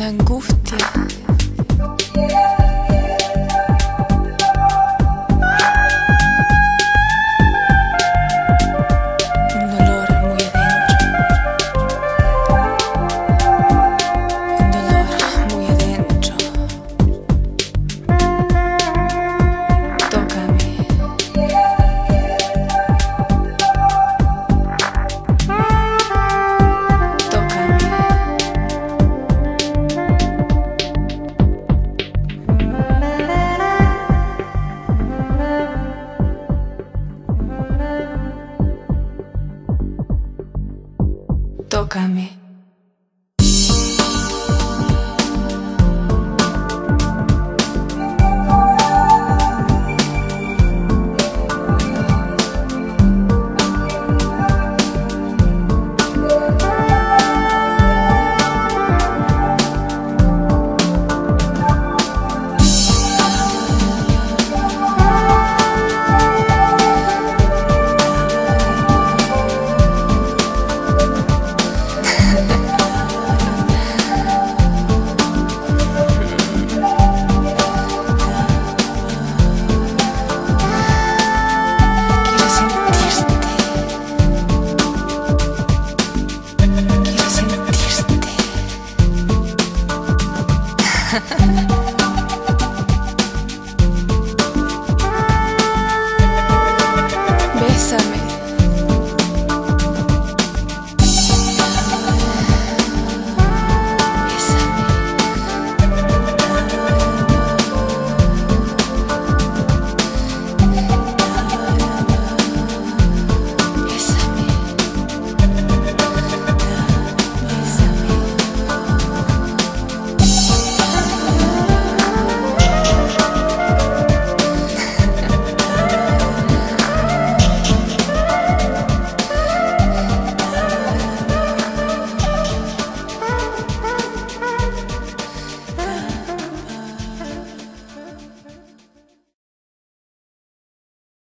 angustia. Tócame. Ha.